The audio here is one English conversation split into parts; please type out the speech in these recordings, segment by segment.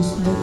Jesus. Né?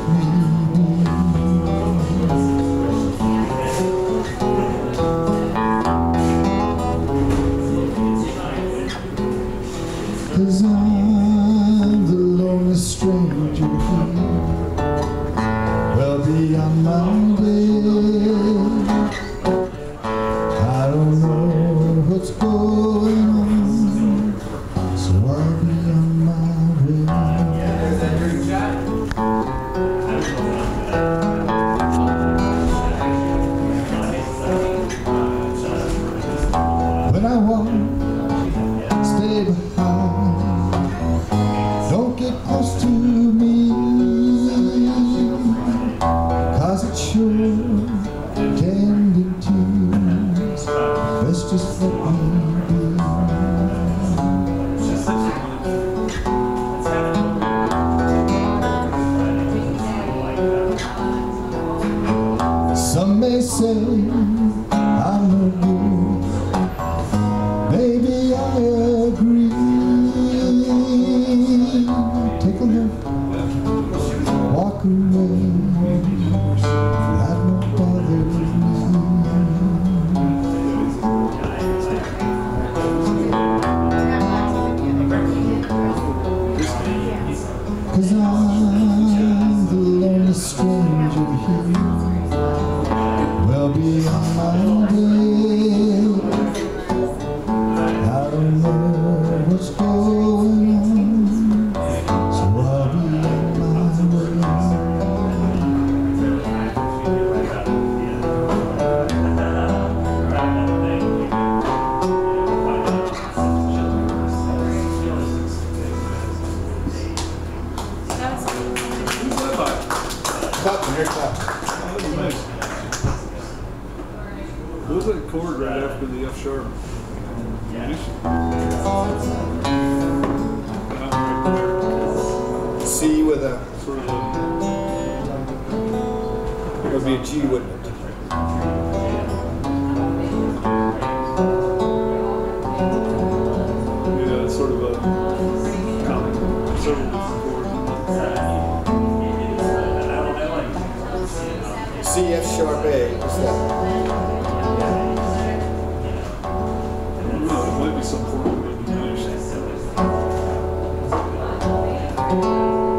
would be a G, wouldn't it? Yeah, sort of a comic C, F sharp A, what's that? It might be some form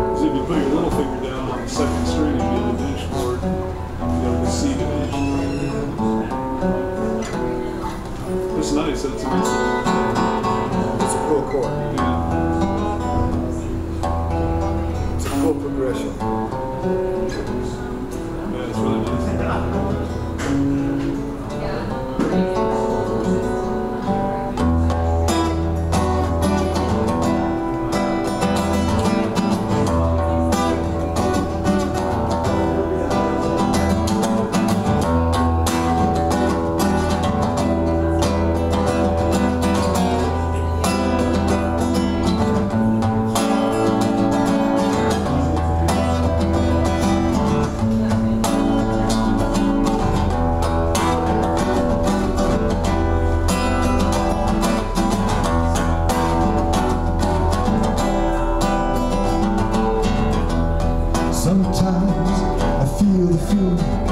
Because if you put your little finger down on the second string, so it's a, it's a cool chord. It's a cool progression. Yeah, it's really nice. Música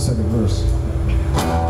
second verse.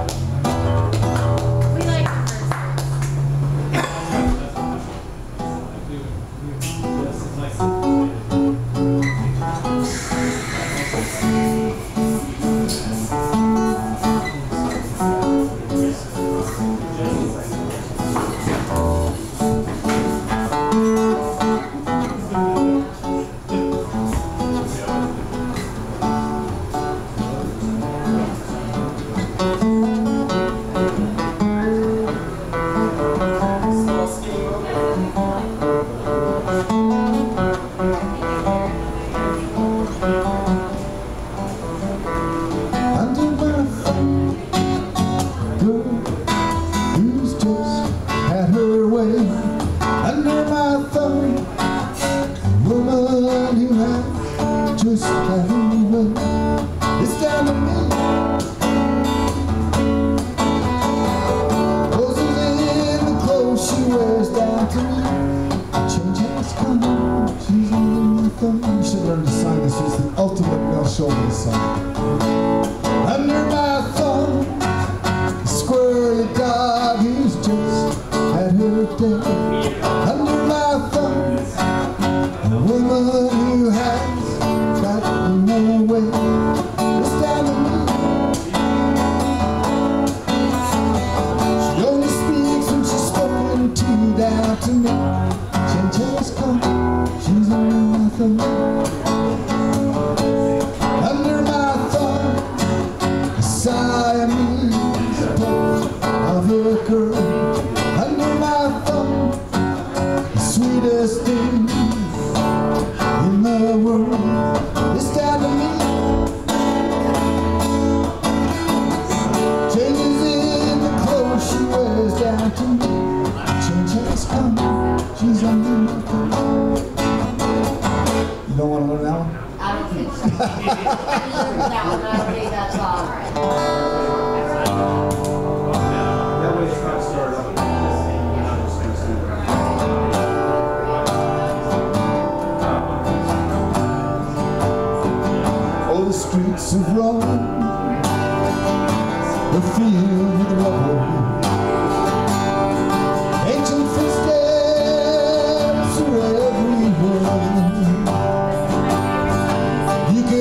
you should learn to sign. this. It's the ultimate male shoulder song. Under my thumb, squirrely dog, he's just had her day. system Under my thumb A Siamese boy of a girl Under my thumb The sweetest thing in the world.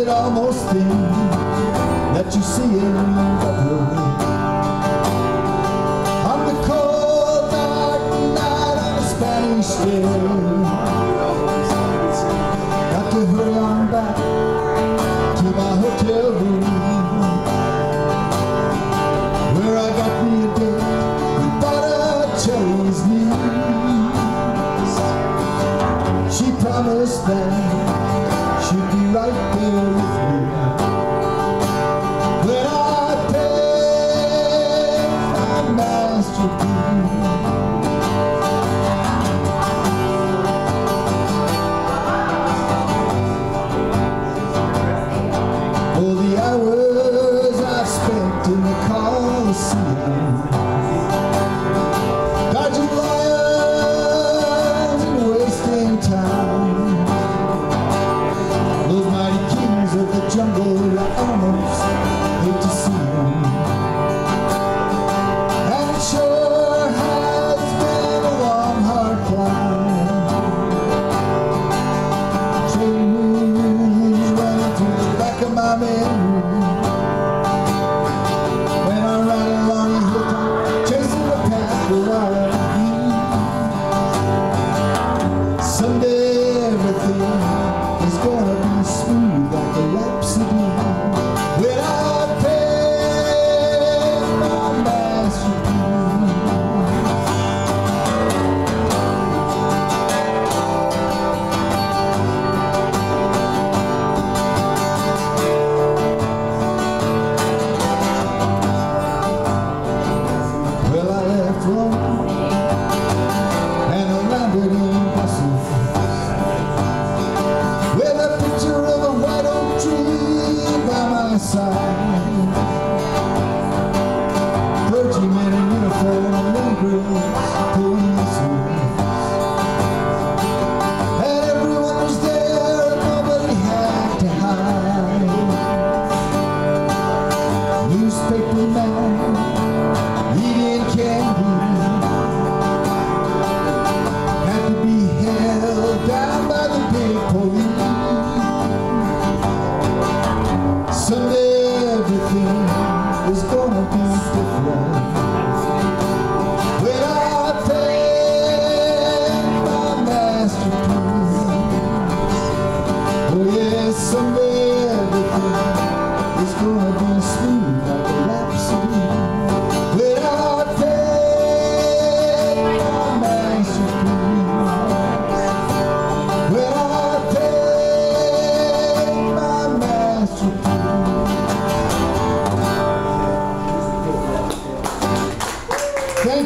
Could almost think that you see it double. On the cold dark night on a Spanish day. Got to hurry on back to my hotel room Where I got me a date niece She promised that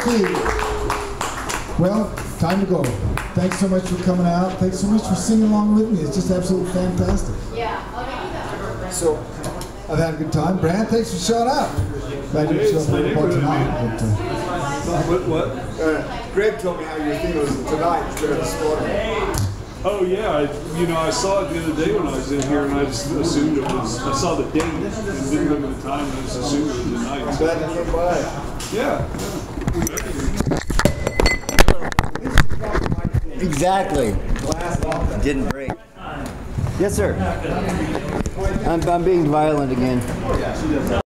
Thank you. Well, time to go. Thanks so much for coming out. Thanks so much for singing along with me. It's just absolutely fantastic. Yeah, I'll make you that. So, I've had a good time. Brad, thanks for showing up. Glad you Hey, showed it's up my for neighborhood, tonight. But, uh, What? What? Uh, Greg told me how your thing was tonight instead of this morning. Oh yeah, I, you know I saw it the other day when I was in here, and I just assumed it was. I saw the date and didn't look at the time, and I just assumed it was the I'm night. glad you came by. Yeah. Exactly. Didn't break. Yes, sir. I'm, I'm being violent again.